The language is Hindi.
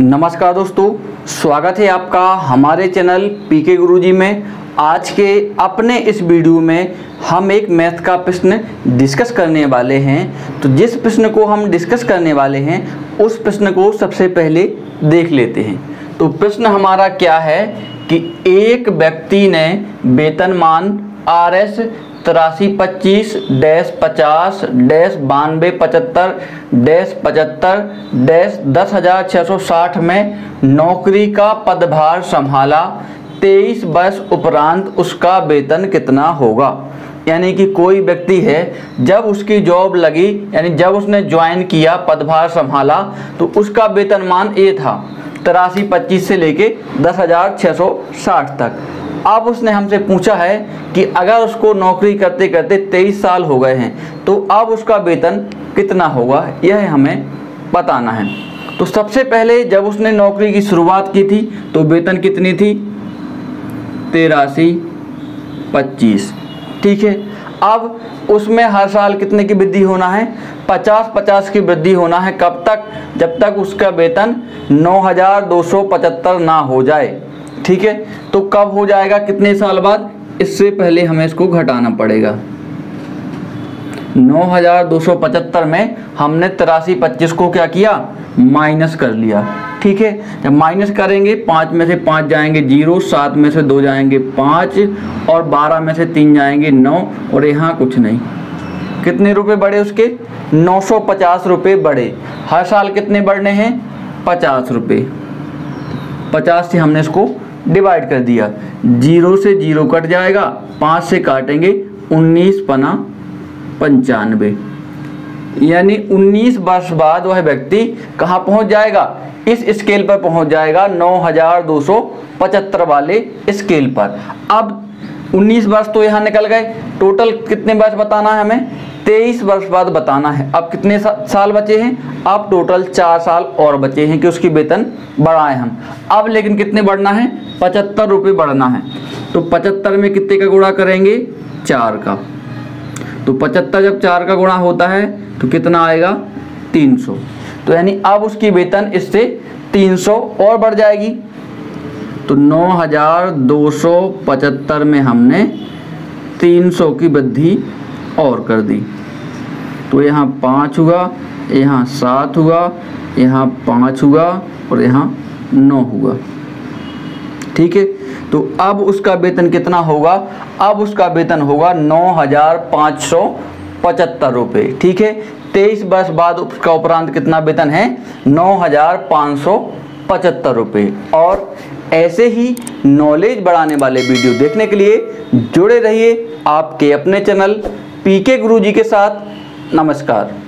नमस्कार दोस्तों, स्वागत है आपका हमारे चैनल पीके गुरुजी में। आज के अपने इस वीडियो में हम एक मैथ का प्रश्न डिस्कस करने वाले हैं। तो जिस प्रश्न को हम डिस्कस करने वाले हैं, उस प्रश्न को सबसे पहले देख लेते हैं। तो प्रश्न हमारा क्या है कि एक व्यक्ति ने वेतनमान आर एस तिरासी पच्चीस, डैश पचास, डैश बानवे पचहत्तर, डैश पचहत्तर, डैश दस हज़ार छः सौ साठ में नौकरी का पदभार संभाला। तेईस वर्ष उपरांत उसका वेतन कितना होगा? यानी कि कोई व्यक्ति है, जब उसकी जॉब लगी, यानी जब उसने ज्वाइन किया, पदभार संभाला तो उसका वेतनमान ए था, तिरासी पच्चीस से लेके दस हज़ार छः सौ साठ तक। अब उसने हमसे पूछा है कि अगर उसको नौकरी करते करते तेईस साल हो गए हैं तो अब उसका वेतन कितना होगा? यह हमें बताना है। तो सबसे पहले जब उसने नौकरी की शुरुआत की थी तो वेतन कितनी थी? तेरासी पच्चीस। ठीक है? अब उसमें हर साल कितने की वृद्धि होना है? पचास पचास की वृद्धि होना है। कब तक? जब तक उसका वेतन नौ हज़ार दो सौ पचहत्तर ना हो जाए। ठीक है? तो कब हो जाएगा? कितने साल बाद? इससे पहले हमें इसको घटाना पड़ेगा। नौ हज़ार दो सौ पचहत्तर में हमने तिरासी पच्चीस को क्या किया? माइनस कर लिया। ठीक है? जब माइनस करेंगे, पाँच में से पाँच जाएँगे ज़ीरो, सात में से दो जाएँगे पाँच, और बारह में से तीन जाएँगे नौ, और यहाँ कुछ नहीं। कितने रुपए बढ़े उसके? नौ सौ पचास रुपये बढ़े। हर साल कितने बढ़ने हैं? पचास रुपये पचास से हमने इसको डिवाइड कर दिया। ज़ीरो से ज़ीरो कट जाएगा, पाँच से काटेंगे, उन्नीस पना पंचानवे। यानी 19 वर्ष बाद वह व्यक्ति कहाँ पहुँच जाएगा? इस स्केल पर पहुँच जाएगा 9275 वाले स्केल पर। अब 19 वर्ष तो यहाँ निकल गए। टोटल कितने वर्ष बताना है हमें? 23 वर्ष बाद बताना है। अब कितने सा, साल बचे हैं? अब टोटल चार साल और बचे हैं कि उसकी वेतन बढ़ाए हम। अब लेकिन कितने बढ़ना है? पचहत्तर रुपये बढ़ना है। तो पचहत्तर में कितने का गुणा करेंगे? चार का। तो पचहत्तर जब चार का गुणा होता है तो कितना आएगा? तीन सौ। तो यानी अब उसकी वेतन इससे तीन सौ और बढ़ जाएगी। तो नौ हज़ार दो सौ पचहत्तर में हमने तीन सौ की वृद्धि और कर दी। तो यहाँ पाँच हुआ, यहाँ सात हुआ, यहाँ पाँच हुआ और यहाँ नौ हुआ। ठीक है? तो अब उसका वेतन कितना होगा? अब उसका वेतन होगा नौ हज़ार पाँच सौ पचहत्तर रुपये। ठीक है? तेईस वर्ष बाद उसका उपरांत कितना वेतन है? नौ हज़ार पाँच सौ पचहत्तर रुपये। और ऐसे ही नॉलेज बढ़ाने वाले वीडियो देखने के लिए जुड़े रहिए आपके अपने चैनल पीके गुरुजी के साथ नमस्कार।